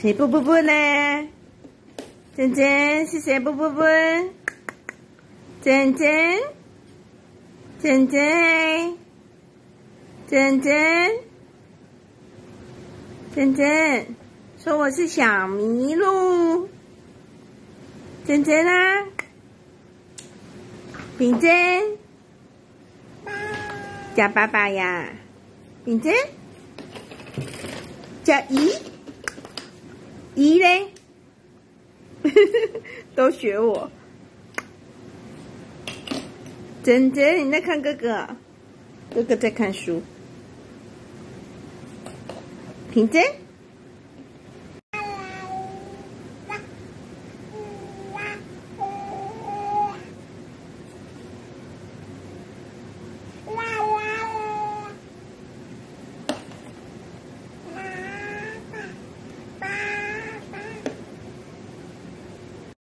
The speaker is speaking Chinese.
谁不不不呢？珍珍是谁不不不？珍珍，珍珍，珍珍，珍珍，说我是小麋鹿。珍珍啊，秉珍，叫爸爸呀，秉珍，叫姨，姨嘞，都学我。珍珍，你在看哥哥，哥哥在看书。平珍。